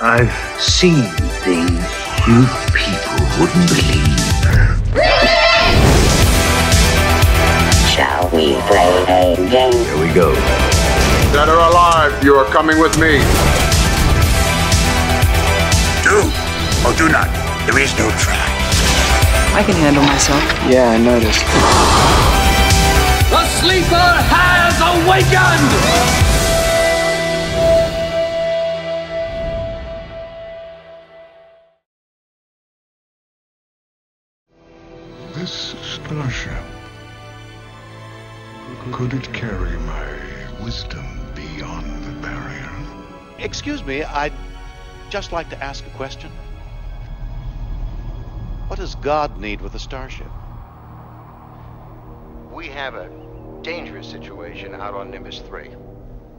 I've seen things you people wouldn't believe. Shall we play a game? Here we go. Dead or alive, you are coming with me. Do or do not. There is no try. I can handle myself. Yeah, I noticed. The sleeper has awakened! This starship, could it carry my wisdom beyond the barrier? Excuse me, I'd just like to ask a question. What does God need with a starship? We have a dangerous situation out on Nimbus 3.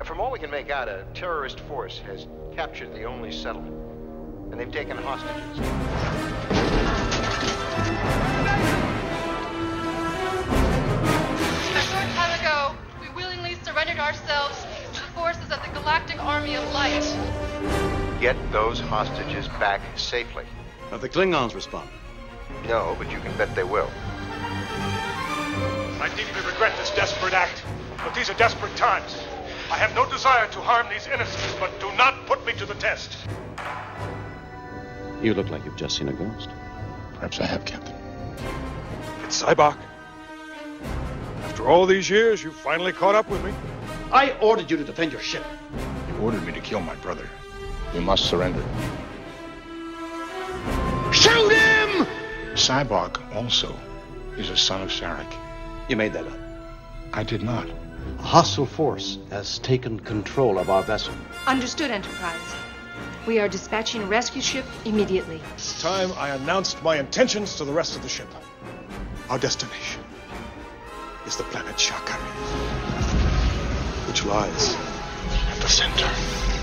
From all we can make out, a terrorist force has captured the only settlement, and they've taken hostages. Surrendered ourselves to the forces of the Galactic Army of Light. Get those hostages back safely. Have the Klingons responded? No, but you can bet they will. I deeply regret this desperate act, but these are desperate times. I have no desire to harm these innocents, but do not put me to the test. You look like you've just seen a ghost. Perhaps I have, Captain. It's Sybok. After all these years, you finally caught up with me. I ordered you to defend your ship. You ordered me to kill my brother. You must surrender. Shoot him! Sybok also is a son of Sarek. You made that up. I did not. A hostile force has taken control of our vessel. Understood, Enterprise. We are dispatching a rescue ship immediately. It's time I announced my intentions to the rest of the ship. Our destination is the planet Sha Ka Ree, which lies At the center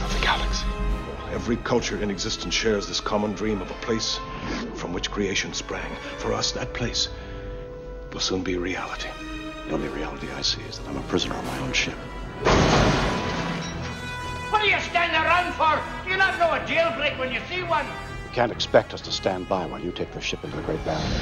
of the galaxy. Every culture in existence shares this common dream of a place from which creation sprang. For us, that place will soon be reality. The only reality I see is that I'm a prisoner on my own ship. What are you standing around for? Do you not know a jailbreak when you see one? You can't expect us to stand by while you take the ship into the Great Barrier.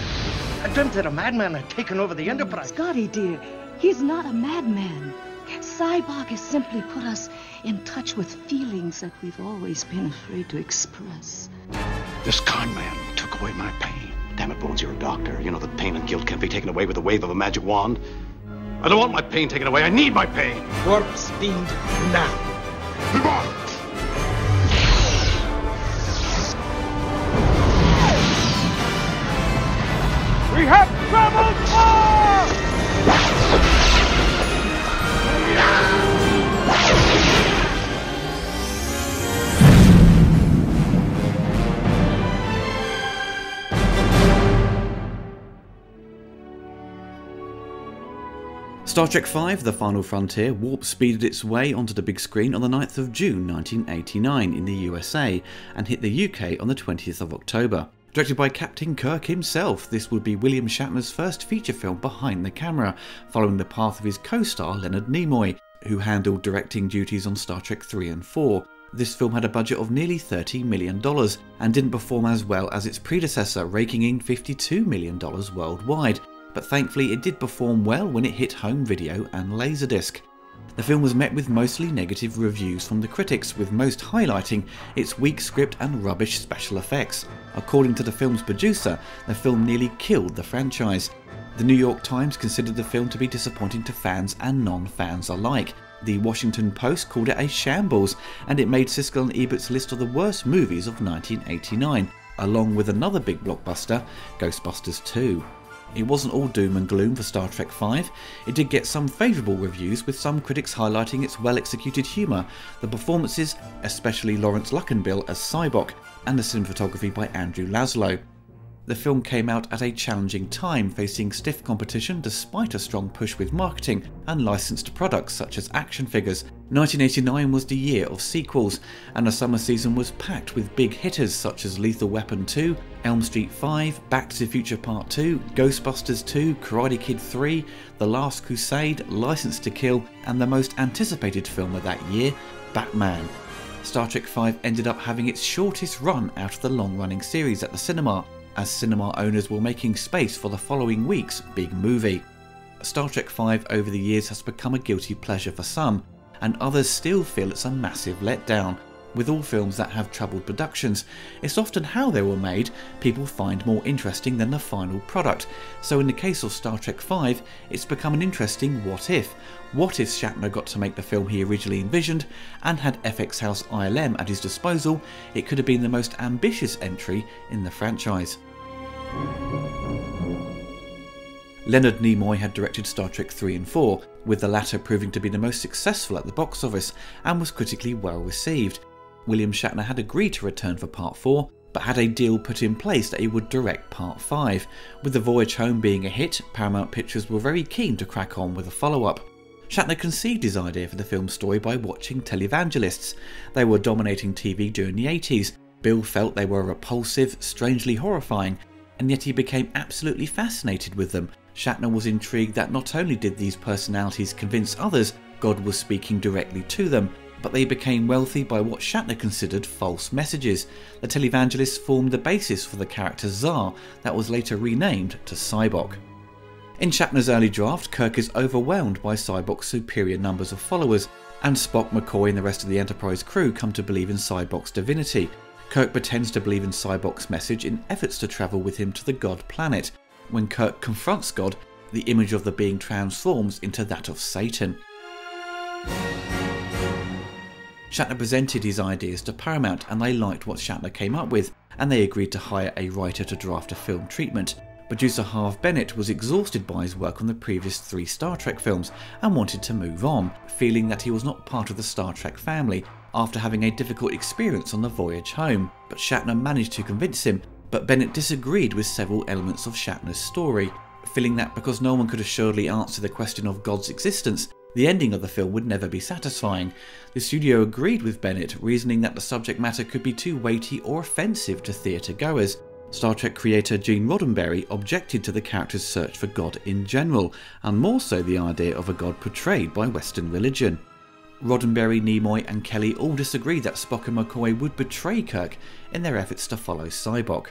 I dreamt that a madman had taken over the Enterprise. Scotty, dear, he's not a madman. Sybok has simply put us in touch with feelings that we've always been afraid to express. This con man took away my pain. Damn it, Bones, you're a doctor. You know that pain and guilt can't be taken away with a wave of a magic wand. I don't want my pain taken away. I need my pain. Warp speed now. We have traveled far! Star Trek V The Final Frontier warp speeded its way onto the big screen on the 9th of June 1989 in the USA and hit the UK on the 20th of October. Directed by Captain Kirk himself, this would be William Shatner's first feature film behind the camera, following the path of his co star Leonard Nimoy, who handled directing duties on Star Trek 3 and 4. This film had a budget of nearly $30 million and didn't perform as well as its predecessor, raking in $52 million worldwide, but thankfully it did perform well when it hit home video and Laserdisc. The film was met with mostly negative reviews from the critics, with most highlighting its weak script and rubbish special effects. According to the film's producer, the film nearly killed the franchise. The New York Times considered the film to be disappointing to fans and non fans alike. The Washington Post called it a shambles, and it made Siskel and Ebert's list of the worst movies of 1989, along with another big blockbuster, Ghostbusters 2. It wasn't all doom and gloom for Star Trek V. It did get some favourable reviews, with some critics highlighting its well executed humour, the performances, especially Laurence Luckinbill as Cybok, and the cinematography by Andrew Laszlo. The film came out at a challenging time, facing stiff competition despite a strong push with marketing and licensed products such as action figures. 1989 was the year of sequels, and the summer season was packed with big hitters such as Lethal Weapon 2, Elm Street 5, Back to the Future Part 2, Ghostbusters 2, Karate Kid 3, The Last Crusade, License to Kill, and the most anticipated film of that year, Batman. Star Trek 5 ended up having its shortest run out of the long running series at the cinema, as cinema owners were making space for the following week's big movie. Star Trek 5 over the years has become a guilty pleasure for some, and others still feel it's a massive letdown, with all films that have troubled productions, it's often how they were made people find more interesting than the final product. So in the case of Star Trek V, it's become an interesting what if. What if Shatner got to make the film he originally envisioned and had FX House ILM at his disposal, it could have been the most ambitious entry in the franchise. Leonard Nimoy had directed Star Trek 3 and 4, with the latter proving to be the most successful at the box office and was critically well received. William Shatner had agreed to return for Part 4, but had a deal put in place that he would direct Part 5. With The Voyage Home being a hit, Paramount Pictures were very keen to crack on with a follow up. Shatner conceived his idea for the film's story by watching televangelists. They were dominating TV during the 80s. Bill felt they were repulsive, strangely horrifying, and yet he became absolutely fascinated with them. Shatner was intrigued that not only did these personalities convince others God was speaking directly to them, but they became wealthy by what Shatner considered false messages. The televangelists formed the basis for the character Zar that was later renamed to Sybok. In Shatner's early draft, Kirk is overwhelmed by Sybok's superior numbers of followers, and Spock, McCoy, and the rest of the Enterprise crew come to believe in Sybok's divinity. Kirk pretends to believe in Sybok's message in efforts to travel with him to the God planet. When Kirk confronts God, the image of the being transforms into that of Satan. Shatner presented his ideas to Paramount and they liked what Shatner came up with, and they agreed to hire a writer to draft a film treatment. Producer Harve Bennett was exhausted by his work on the previous three Star Trek films and wanted to move on, feeling that he was not part of the Star Trek family after having a difficult experience on the voyage home. But Shatner managed to convince him, but Bennett disagreed with several elements of Shatner's story, feeling that because no one could assuredly answer the question of God's existence, the ending of the film would never be satisfying. The studio agreed with Bennett, reasoning that the subject matter could be too weighty or offensive to theatre goers. Star Trek creator Gene Roddenberry objected to the character's search for God in general, and more so the idea of a God portrayed by Western religion. Roddenberry, Nimoy, and Kelley all disagreed that Spock and McCoy would betray Kirk in their efforts to follow Sybok.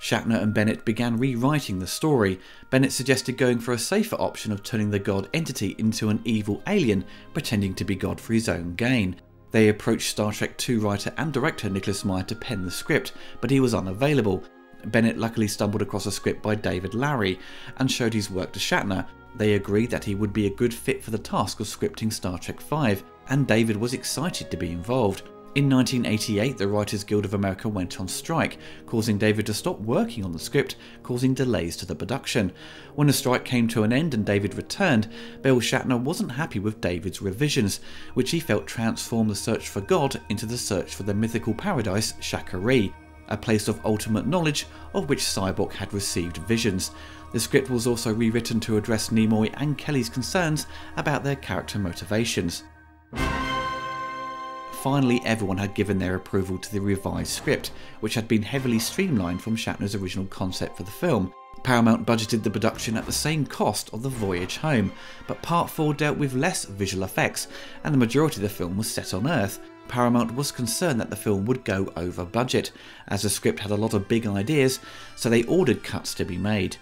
Shatner and Bennett began rewriting the story. Bennett suggested going for a safer option of turning the god entity into an evil alien, pretending to be God for his own gain. They approached Star Trek II writer and director Nicholas Meyer to pen the script, but he was unavailable. Bennett luckily stumbled across a script by David Loughery and showed his work to Shatner. They agreed that he would be a good fit for the task of scripting Star Trek V, and David was excited to be involved. In 1988, the Writers Guild of America went on strike, causing David to stop working on the script, causing delays to the production. When the strike came to an end and David returned, Bill Shatner wasn't happy with David's revisions, which he felt transformed the search for God into the search for the mythical paradise Sha Ka Ree, a place of ultimate knowledge of which Sybok had received visions. The script was also rewritten to address Nimoy and Kelley's concerns about their character motivations finally everyone had given their approval to the revised script, which had been heavily streamlined from Shatner's original concept for the film. Paramount budgeted the production at the same cost of The Voyage Home, but Part 4 dealt with less visual effects, and the majority of the film was set on Earth. Paramount was concerned that the film would go over budget, as the script had a lot of big ideas, so they ordered cuts to be made.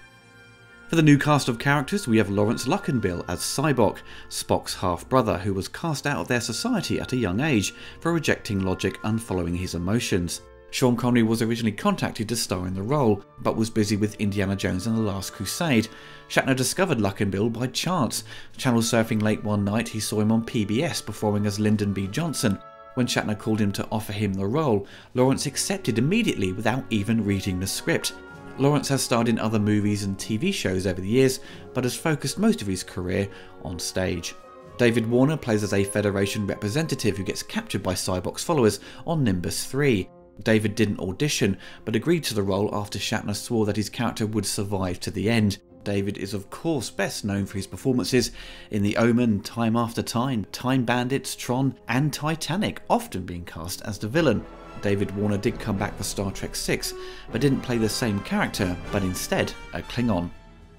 For the new cast of characters, we have Laurence Luckinbill as Sybok, Spock's half brother, who was cast out of their society at a young age for rejecting logic and following his emotions. Sean Connery was originally contacted to star in the role, but was busy with Indiana Jones and the Last Crusade. Shatner discovered Luckinbill by chance. Channel surfing late one night, he saw him on PBS performing as Lyndon B. Johnson. When Shatner called him to offer him the role, Laurence accepted immediately without even reading the script. Laurence has starred in other movies and TV shows over the years, but has focused most of his career on stage. David Warner plays as a Federation representative who gets captured by Sybok's followers on Nimbus 3. David didn't audition, but agreed to the role after Shatner swore that his character would survive to the end. David is of course best known for his performances in The Omen, Time After Time, Time Bandits, Tron, and Titanic, often being cast as the villain. David Warner did come back for Star Trek VI, but didn't play the same character, but instead a Klingon.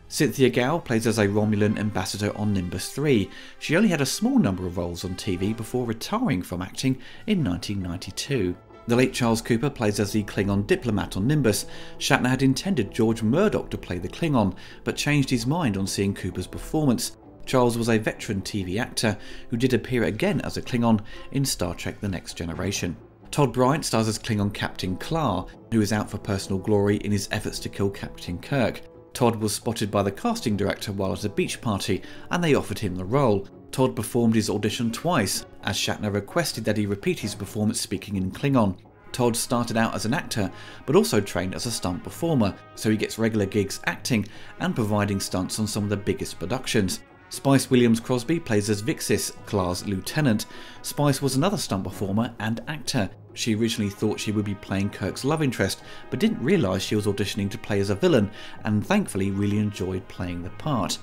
Cynthia Gouw plays as a Romulan ambassador on Nimbus 3. She only had a small number of roles on TV before retiring from acting in 1992. The late Charles Cooper plays as the Klingon diplomat on Nimbus. Shatner had intended George Murdock to play the Klingon, but changed his mind on seeing Cooper's performance. Charles was a veteran TV actor who did appear again as a Klingon in Star Trek The Next Generation. Todd Bryant stars as Klingon Captain Klaa, who is out for personal glory in his efforts to kill Captain Kirk. Todd was spotted by the casting director while at a beach party and they offered him the role. Todd performed his audition twice, as Shatner requested that he repeat his performance speaking in Klingon. Todd started out as an actor, but also trained as a stunt performer, so he gets regular gigs acting and providing stunts on some of the biggest productions. Spice Williams Crosby plays as Vixis, Klaa's lieutenant. Spice was another stunt performer and actor. She originally thought she would be playing Kirk's love interest, but didn't realise she was auditioning to play as a villain, and thankfully really enjoyed playing the part.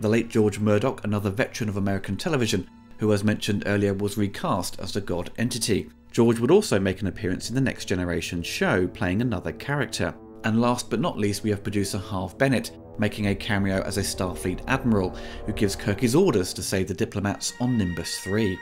The late George Murdock, another veteran of American television, who as mentioned earlier was recast as the God entity. George would also make an appearance in the Next Generation show, playing another character. And last but not least, we have producer Harve Bennett, making a cameo as a Starfleet admiral, who gives Kirk his orders to save the diplomats on Nimbus 3.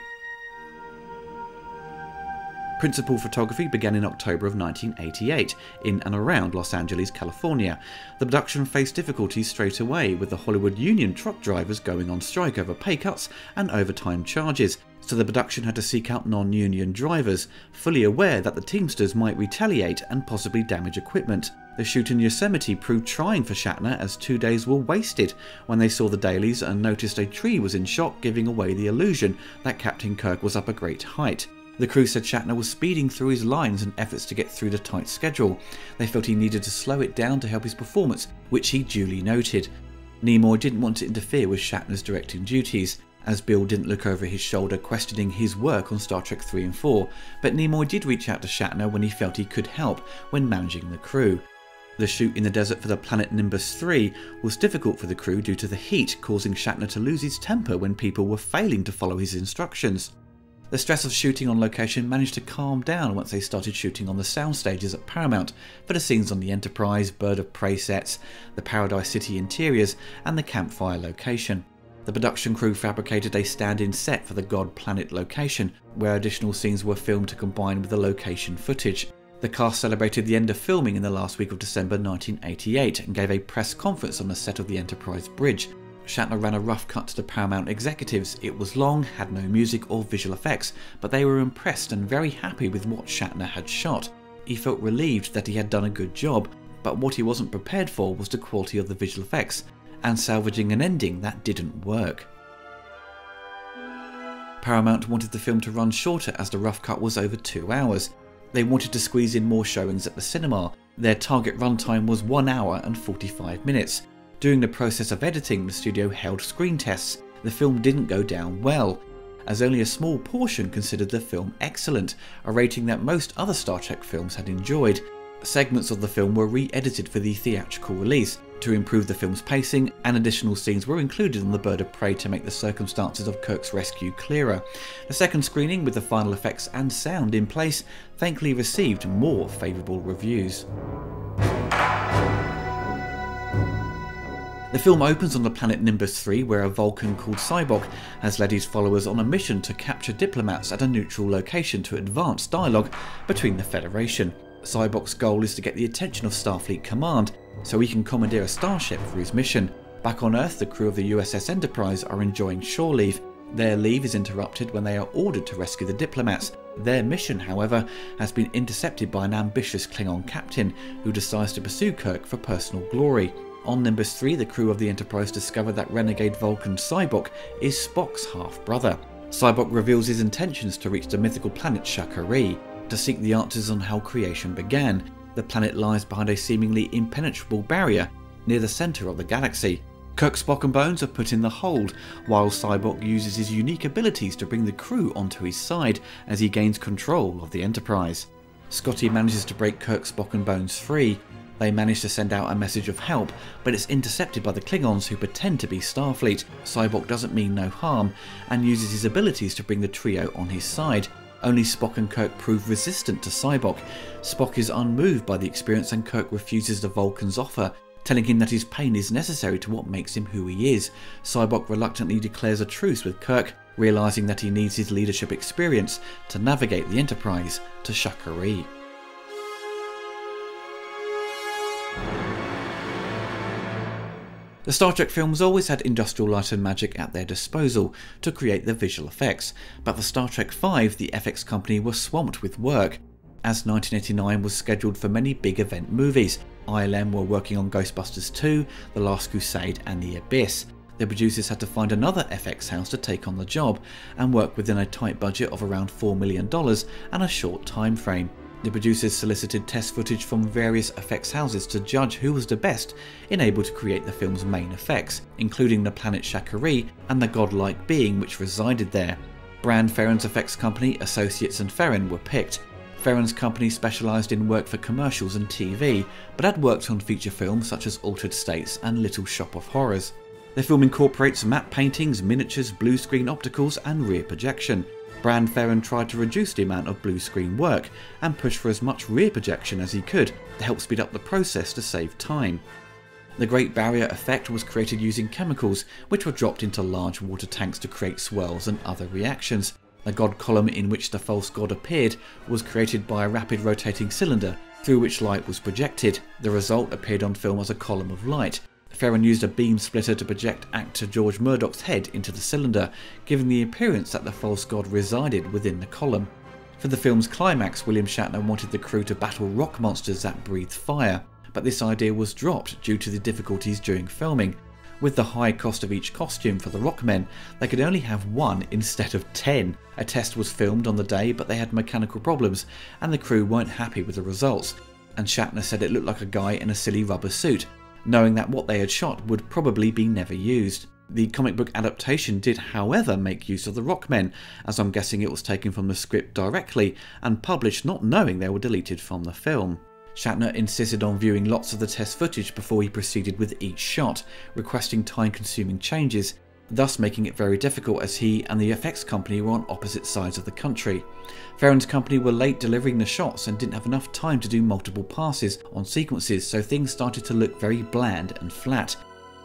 Principal photography began in October of 1988 in and around Los Angeles, California. The production faced difficulties straight away, with the Hollywood Union truck drivers going on strike over pay cuts and overtime charges, so the production had to seek out non union drivers, fully aware that the Teamsters might retaliate and possibly damage equipment. The shoot in Yosemite proved trying for Shatner as two days were wasted when they saw the dailies and noticed a tree was in shot, giving away the illusion that Captain Kirk was up a great height. The crew said Shatner was speeding through his lines in efforts to get through the tight schedule. They felt he needed to slow it down to help his performance, which he duly noted. Nimoy didn't want to interfere with Shatner's directing duties, as Bill didn't look over his shoulder questioning his work on Star Trek 3 and 4, but Nimoy did reach out to Shatner when he felt he could help when managing the crew. The shoot in the desert for the planet Nimbus 3 was difficult for the crew due to the heat, causing Shatner to lose his temper when people were failing to follow his instructions. The stress of shooting on location managed to calm down once they started shooting on the sound stages at Paramount for the scenes on the Enterprise, Bird of Prey sets, the Paradise City interiors, and the campfire location. The production crew fabricated a stand-in set for the God Planet location, where additional scenes were filmed to combine with the location footage. The cast celebrated the end of filming in the last week of December 1988 and gave a press conference on the set of the Enterprise Bridge, Shatner ran a rough cut to the Paramount executives. It was long, had no music or visual effects, but they were impressed and very happy with what Shatner had shot. He felt relieved that he had done a good job, but what he wasn't prepared for was the quality of the visual effects, and salvaging an ending that didn't work. Paramount wanted the film to run shorter as the rough cut was over two hours. They wanted to squeeze in more showings at the cinema. Their target runtime was 1 hour and 45 minutes, during the process of editing, the studio held screen tests. The film didn't go down well, as only a small portion considered the film excellent, a rating that most other Star Trek films had enjoyed. Segments of the film were re edited for the theatrical release to improve the film's pacing, and additional scenes were included on the Bird of Prey to make the circumstances of Kirk's rescue clearer. The second screening, with the final effects and sound in place, thankfully received more favourable reviews. The film opens on the planet Nimbus 3 where a Vulcan called Sybok has led his followers on a mission to capture diplomats at a neutral location to advance dialogue between the Federation. Sybok's goal is to get the attention of Starfleet Command so he can commandeer a starship for his mission. Back on Earth, the crew of the USS Enterprise are enjoying shore leave. Their leave is interrupted when they are ordered to rescue the diplomats. Their mission, however, has been intercepted by an ambitious Klingon captain who decides to pursue Kirk for personal glory. On Nimbus 3, the crew of the Enterprise discover that renegade Vulcan Sybok is Spock's half-brother. Sybok reveals his intentions to reach the mythical planet Sha Ka Ree, to seek the answers on how creation began. The planet lies behind a seemingly impenetrable barrier near the centre of the galaxy. Kirk, Spock and Bones are put in the hold, while Sybok uses his unique abilities to bring the crew onto his side as he gains control of the Enterprise. Scotty manages to break Kirk, Spock and Bones free, they manage to send out a message of help, but it's intercepted by the Klingons who pretend to be Starfleet. Sybok doesn't mean no harm, and uses his abilities to bring the trio on his side. Only Spock and Kirk prove resistant to Sybok. Spock is unmoved by the experience and Kirk refuses the Vulcan's offer telling him that his pain is necessary to what makes him who he is. Sybok reluctantly declares a truce with Kirk, realizing that he needs his leadership experience to navigate the Enterprise to Sha The Star Trek films always had Industrial Light and Magic at their disposal to create the visual effects, but for Star Trek V the FX company was swamped with work. As 1989 was scheduled for many big event movies, ILM were working on Ghostbusters 2, The Last Crusade and The Abyss. The producers had to find another FX house to take on the job and work within a tight budget of around $4 million and a short time frame. The producers solicited test footage from various effects houses to judge who was the best in able to create the film's main effects, including the planet Sha Ka Ree and the godlike being which resided there. Brand Ferren's effects company, Associates and Ferren were picked. Ferren's company specialised in work for commercials and TV, but had worked on feature films such as Altered States and Little Shop of Horrors. The film incorporates matte paintings, miniatures, blue screen opticals and rear projection, Brand Ferren tried to reduce the amount of blue screen work and push for as much rear projection as he could to help speed up the process to save time. The Great Barrier effect was created using chemicals which were dropped into large water tanks to create swirls and other reactions. The god column in which the false god appeared was created by a rapid rotating cylinder through which light was projected. The result appeared on film as a column of light, Ferren used a beam splitter to project actor George Murdock's head into the cylinder, giving the appearance that the false god resided within the column. For the film's climax, William Shatner wanted the crew to battle rock monsters that breathe fire, but this idea was dropped due to the difficulties during filming. With the high cost of each costume for the Rockmen, they could only have one instead of ten. A test was filmed on the day, but they had mechanical problems, and the crew weren't happy with the results. And Shatner said it looked like a guy in a silly rubber suit, knowing that what they had shot would probably be never used. The comic book adaptation did, however, make use of the Rockmen, as I'm guessing it was taken from the script directly and published not knowing they were deleted from the film. Shatner insisted on viewing lots of the test footage before he proceeded with each shot, requesting time consuming changes, thus making it very difficult as he and the effects company were on opposite sides of the country. Ferren's company were late delivering the shots and didn't have enough time to do multiple passes on sequences, so things started to look very bland and flat.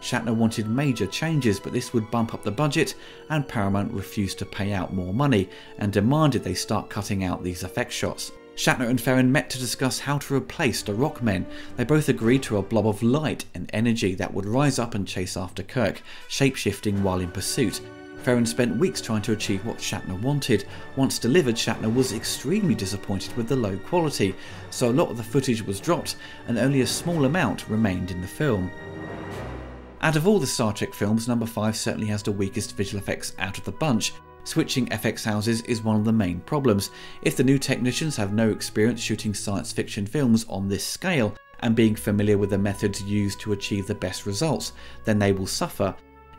Shatner wanted major changes, but this would bump up the budget, and Paramount refused to pay out more money and demanded they start cutting out these effect shots. Shatner and Ferren met to discuss how to replace the Rockmen. They both agreed to a blob of light and energy that would rise up and chase after Kirk, shapeshifting while in pursuit. Ferren spent weeks trying to achieve what Shatner wanted. Once delivered, Shatner was extremely disappointed with the low quality, so a lot of the footage was dropped and only a small amount remained in the film. Out of all the Star Trek films, number 5 certainly has the weakest visual effects out of the bunch, Switching FX houses is one of the main problems. If the new technicians have no experience shooting science fiction films on this scale, and being familiar with the methods used to achieve the best results, then they will suffer,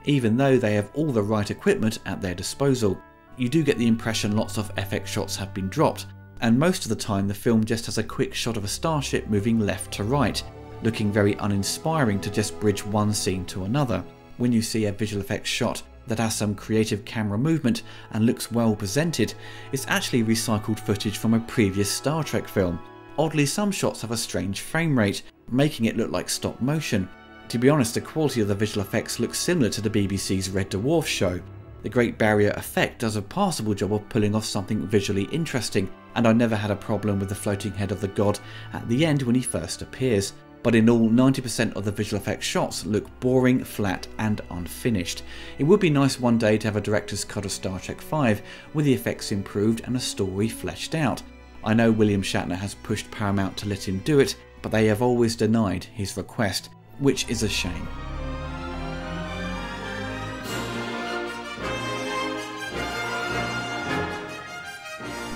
even though they have all the right equipment at their disposal. You do get the impression lots of FX shots have been dropped, and most of the time the film just has a quick shot of a starship moving left to right, looking very uninspiring to just bridge one scene to another. When you see a visual effects shot that has some creative camera movement and looks well presented it's actually recycled footage from a previous Star Trek film. Oddly, some shots have a strange frame rate, making it look like stop motion. To be honest, the quality of the visual effects looks similar to the BBC's Red Dwarf show. The Great Barrier Effect does a passable job of pulling off something visually interesting, and I never had a problem with the floating head of the god at the end when he first appears but in all 90% of the visual effects shots look boring, flat and unfinished. It would be nice one day to have a director's cut of Star Trek V with the effects improved and a story fleshed out. I know William Shatner has pushed Paramount to let him do it, but they have always denied his request, which is a shame.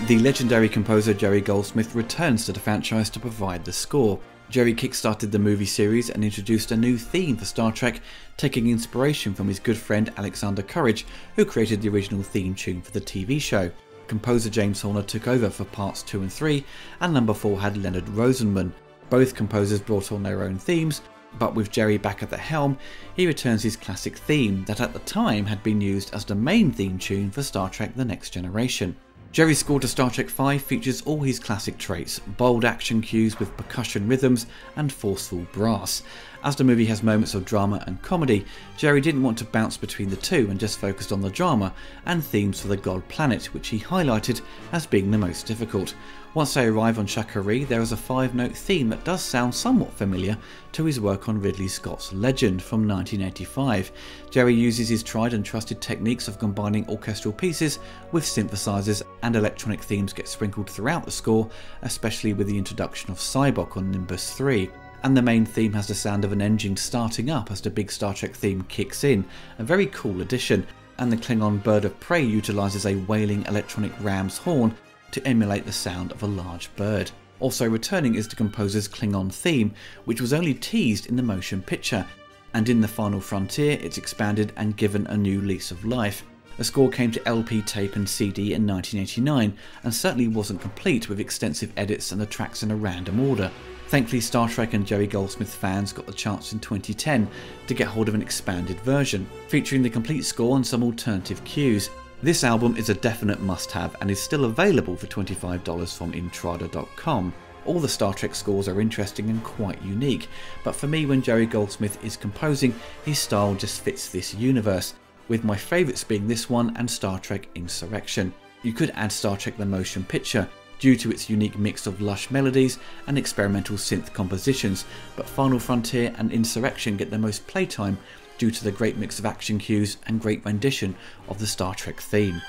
The legendary composer Jerry Goldsmith returns to the franchise to provide the score. Jerry kickstarted the movie series and introduced a new theme for Star Trek, taking inspiration from his good friend Alexander Courage, who created the original theme tune for the TV show. Composer James Horner took over for parts 2 and 3, and number 4 had Leonard Rosenman. Both composers brought on their own themes, but with Jerry back at the helm, he returns his classic theme that at the time had been used as the main theme tune for Star Trek The Next Generation. Jerry's score to Star Trek V features all his classic traits bold action cues with percussion rhythms and forceful brass. As the movie has moments of drama and comedy, Jerry didn't want to bounce between the two and just focused on the drama and themes for the God Planet, which he highlighted as being the most difficult. Once they arrive on Sha Ka Ree, there is a five note theme that does sound somewhat familiar to his work on Ridley Scott's Legend from 1985. Jerry uses his tried and trusted techniques of combining orchestral pieces with synthesizers, and electronic themes get sprinkled throughout the score, especially with the introduction of Sybok on Nimbus 3 and the main theme has the sound of an engine starting up as the big Star Trek theme kicks in, a very cool addition, and the Klingon Bird of Prey utilises a wailing electronic ram's horn to emulate the sound of a large bird. Also returning is the composer's Klingon theme, which was only teased in the motion picture, and in The Final Frontier it's expanded and given a new lease of life. The score came to LP tape and CD in 1989 and certainly wasn't complete with extensive edits and the tracks in a random order. Thankfully, Star Trek and Jerry Goldsmith fans got the chance in 2010 to get hold of an expanded version, featuring the complete score and some alternative cues. This album is a definite must have and is still available for $25 from Intrada.com. All the Star Trek scores are interesting and quite unique, but for me, when Jerry Goldsmith is composing, his style just fits this universe, with my favourites being this one and Star Trek Insurrection. You could add Star Trek the Motion Picture, due to its unique mix of lush melodies and experimental synth compositions, but Final Frontier and Insurrection get the most playtime due to the great mix of action cues and great rendition of the Star Trek theme.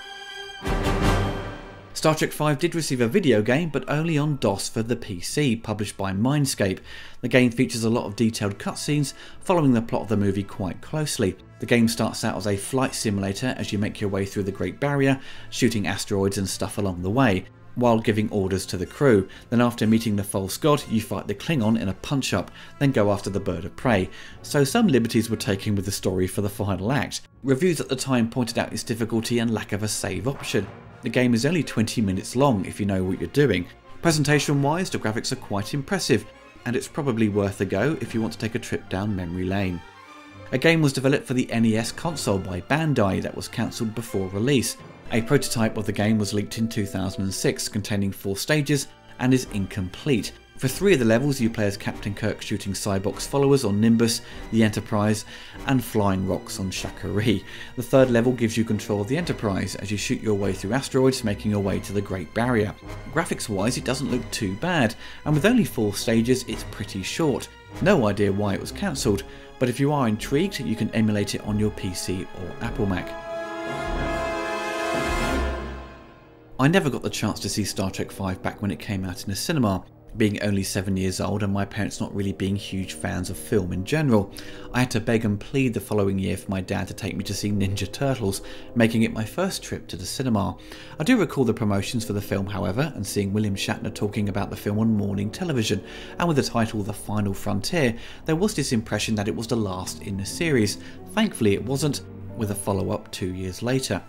Star Trek V did receive a video game, but only on DOS for the PC, published by Mindscape. The game features a lot of detailed cutscenes, following the plot of the movie quite closely. The game starts out as a flight simulator as you make your way through the Great Barrier, shooting asteroids and stuff along the way while giving orders to the crew. Then, after meeting the false god, you fight the Klingon in a punch up, then go after the bird of prey. So, some liberties were taken with the story for the final act. Reviews at the time pointed out its difficulty and lack of a save option. The game is only 20 minutes long if you know what you're doing. Presentation wise, the graphics are quite impressive, and it's probably worth a go if you want to take a trip down memory lane. A game was developed for the NES console by Bandai that was cancelled before release. A prototype of the game was leaked in 2006 containing four stages and is incomplete. For three of the levels you play as Captain Kirk shooting Sybok's followers on Nimbus, the Enterprise and flying rocks on Sha Ka Ree. The third level gives you control of the Enterprise as you shoot your way through asteroids making your way to the Great Barrier. Graphics wise it doesn't look too bad and with only four stages it's pretty short. No idea why it was cancelled, but if you are intrigued you can emulate it on your PC or Apple Mac. I never got the chance to see Star Trek V back when it came out in the cinema, being only 7 years old and my parents not really being huge fans of film in general. I had to beg and plead the following year for my dad to take me to see Ninja Turtles, making it my first trip to the cinema. I do recall the promotions for the film, however, and seeing William Shatner talking about the film on morning television, and with the title The Final Frontier, there was this impression that it was the last in the series. Thankfully, it wasn't, with a follow up two years later.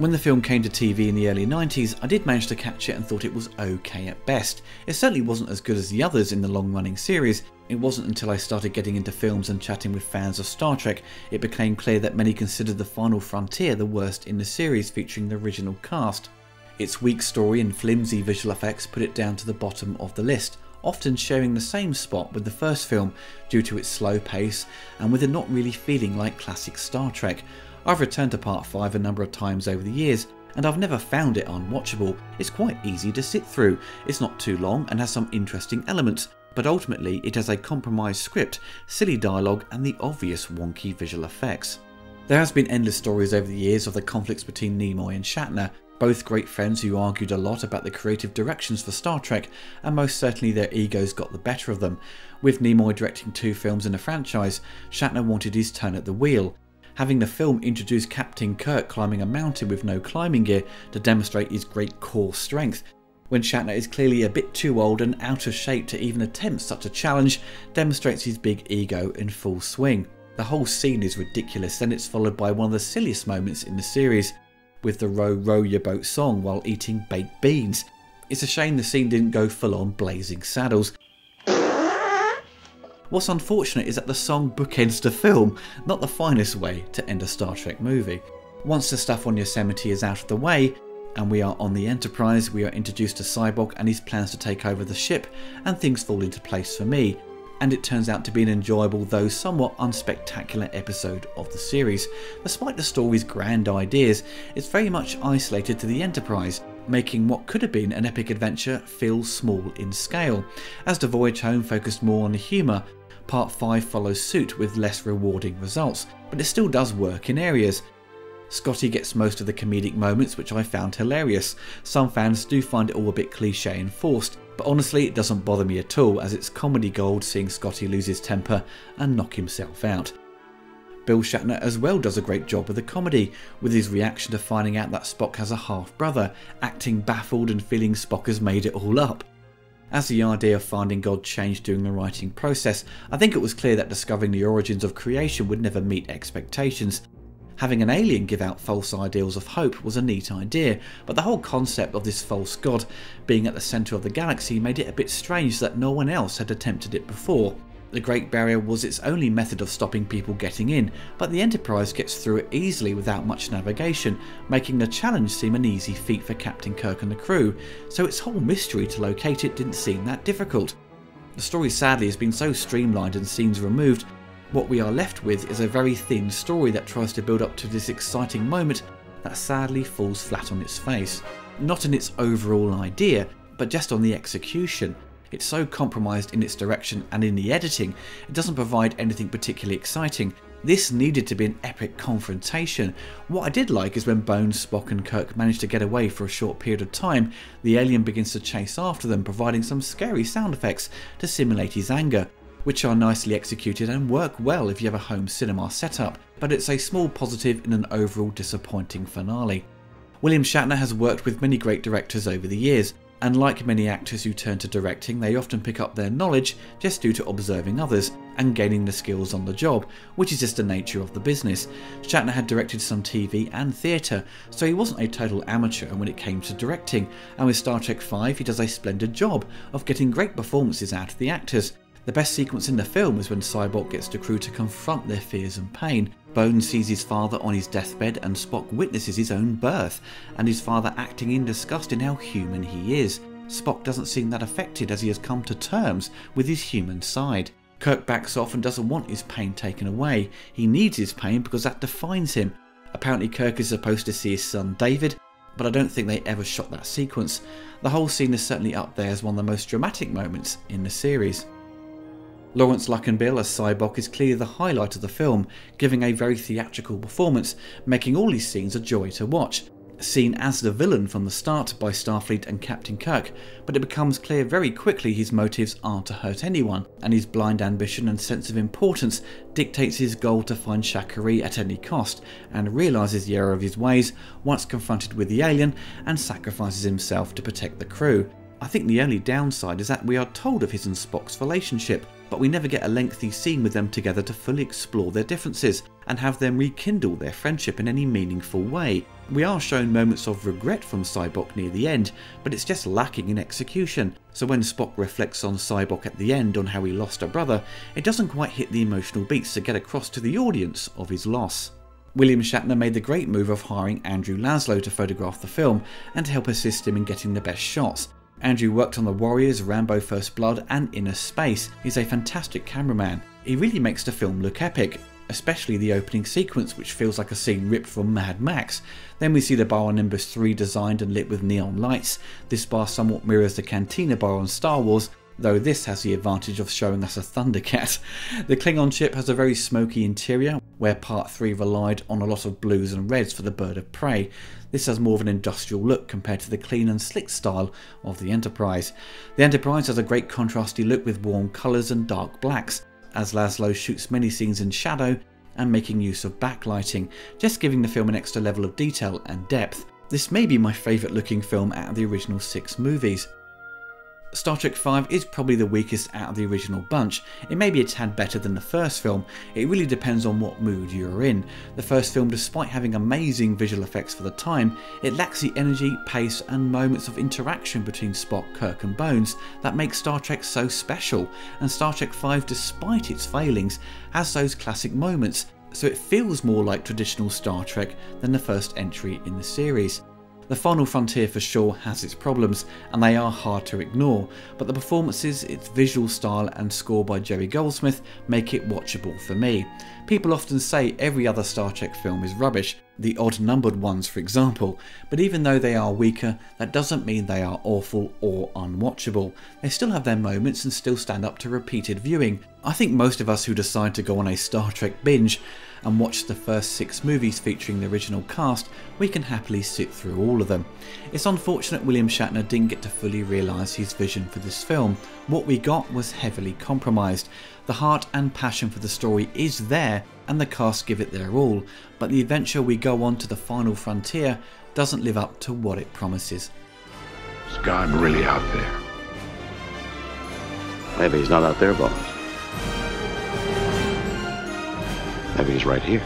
When the film came to TV in the early 90s, I did manage to catch it and thought it was okay at best. It certainly wasn't as good as the others in the long running series. It wasn't until I started getting into films and chatting with fans of Star Trek it became clear that many considered The Final Frontier the worst in the series featuring the original cast. Its weak story and flimsy visual effects put it down to the bottom of the list, often sharing the same spot with the first film due to its slow pace and with it not really feeling like classic Star Trek. I've returned to part 5 a number of times over the years, and I've never found it unwatchable. It's quite easy to sit through, it's not too long and has some interesting elements, but ultimately it has a compromised script, silly dialogue, and the obvious wonky visual effects. There has been endless stories over the years of the conflicts between Nimoy and Shatner, both great friends who argued a lot about the creative directions for Star Trek, and most certainly their egos got the better of them. With Nimoy directing two films in a franchise, Shatner wanted his turn at the wheel, having the film introduce Captain Kirk climbing a mountain with no climbing gear to demonstrate his great core strength, when Shatner is clearly a bit too old and out of shape to even attempt such a challenge, demonstrates his big ego in full swing. The whole scene is ridiculous and it's followed by one of the silliest moments in the series, with the Row Row Your Boat song while eating baked beans. It's a shame the scene didn't go full on blazing saddles, What's unfortunate is that the song bookends the film, not the finest way to end a Star Trek movie. Once the stuff on Yosemite is out of the way, and we are on the Enterprise, we are introduced to Sybok and his plans to take over the ship, and things fall into place for me. And it turns out to be an enjoyable, though somewhat unspectacular episode of the series. Despite the story's grand ideas, it's very much isolated to the Enterprise, making what could have been an epic adventure feel small in scale. As the voyage home focused more on the humour, Part 5 follows suit with less rewarding results, but it still does work in areas. Scotty gets most of the comedic moments, which I found hilarious. Some fans do find it all a bit cliche and forced, but honestly, it doesn't bother me at all, as it's comedy gold seeing Scotty lose his temper and knock himself out. Bill Shatner as well does a great job with the comedy, with his reaction to finding out that Spock has a half brother, acting baffled and feeling Spock has made it all up. As the idea of finding God changed during the writing process, I think it was clear that discovering the origins of creation would never meet expectations, Having an alien give out false ideals of hope was a neat idea, but the whole concept of this false god being at the centre of the galaxy made it a bit strange that no one else had attempted it before. The Great Barrier was its only method of stopping people getting in, but the Enterprise gets through it easily without much navigation, making the challenge seem an easy feat for Captain Kirk and the crew, so its whole mystery to locate it didn't seem that difficult. The story sadly has been so streamlined and scenes removed what we are left with is a very thin story that tries to build up to this exciting moment that sadly falls flat on its face. Not in its overall idea, but just on the execution. It's so compromised in its direction and in the editing, it doesn't provide anything particularly exciting. This needed to be an epic confrontation. What I did like is when Bones, Spock and Kirk manage to get away for a short period of time, the alien begins to chase after them, providing some scary sound effects to simulate his anger which are nicely executed and work well if you have a home cinema setup, but it's a small positive in an overall disappointing finale. William Shatner has worked with many great directors over the years, and like many actors who turn to directing, they often pick up their knowledge just due to observing others and gaining the skills on the job, which is just the nature of the business. Shatner had directed some TV and theatre, so he wasn't a total amateur when it came to directing, and with Star Trek V he does a splendid job of getting great performances out of the actors, the best sequence in the film is when Sybok gets the crew to confront their fears and pain. Bones sees his father on his deathbed and Spock witnesses his own birth, and his father acting in disgust in how human he is. Spock doesn't seem that affected as he has come to terms with his human side. Kirk backs off and doesn't want his pain taken away. He needs his pain because that defines him. Apparently Kirk is supposed to see his son David, but I don't think they ever shot that sequence. The whole scene is certainly up there as one of the most dramatic moments in the series. Laurence Luckinbill as Sybok is clearly the highlight of the film, giving a very theatrical performance, making all these scenes a joy to watch. Seen as the villain from the start by Starfleet and Captain Kirk, but it becomes clear very quickly his motives aren't to hurt anyone, and his blind ambition and sense of importance dictates his goal to find Sha Ka Ree at any cost, and realises the error of his ways once confronted with the alien and sacrifices himself to protect the crew. I think the only downside is that we are told of his and Spock's relationship, but we never get a lengthy scene with them together to fully explore their differences and have them rekindle their friendship in any meaningful way. We are shown moments of regret from Sybok near the end, but it's just lacking in execution. So when Spock reflects on Sybok at the end on how he lost a brother, it doesn't quite hit the emotional beats to get across to the audience of his loss. William Shatner made the great move of hiring Andrew Laszlo to photograph the film and to help assist him in getting the best shots, Andrew worked on The Warriors, Rambo First Blood, and Inner Space. He's a fantastic cameraman. He really makes the film look epic, especially the opening sequence, which feels like a scene ripped from Mad Max. Then we see the bar on Nimbus 3 designed and lit with neon lights. This bar somewhat mirrors the Cantina bar on Star Wars, though this has the advantage of showing us a Thundercat. The Klingon ship has a very smoky interior, where Part 3 relied on a lot of blues and reds for the bird of prey. This has more of an industrial look compared to the clean and slick style of the Enterprise. The Enterprise has a great contrasty look with warm colours and dark blacks, as Laszlo shoots many scenes in shadow and making use of backlighting, just giving the film an extra level of detail and depth. This may be my favourite looking film out of the original six movies. Star Trek V is probably the weakest out of the original bunch. It may be a tad better than the first film, it really depends on what mood you're in. The first film, despite having amazing visual effects for the time, it lacks the energy, pace and moments of interaction between Spock, Kirk and Bones that make Star Trek so special, and Star Trek V, despite its failings, has those classic moments, so it feels more like traditional Star Trek than the first entry in the series. The Final Frontier for sure has its problems, and they are hard to ignore, but the performances, its visual style, and score by Jerry Goldsmith make it watchable for me. People often say every other Star Trek film is rubbish, the odd numbered ones for example, but even though they are weaker, that doesn't mean they are awful or unwatchable. They still have their moments and still stand up to repeated viewing. I think most of us who decide to go on a Star Trek binge and watch the first six movies featuring the original cast, we can happily sit through all of them. It's unfortunate William Shatner didn't get to fully realise his vision for this film. What we got was heavily compromised. The heart and passion for the story is there, and the cast give it their all, but the adventure we go on to the final frontier doesn't live up to what it promises. Is God really out there? Maybe he's not out there, boss. Maybe he's right here.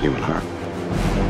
Human heart.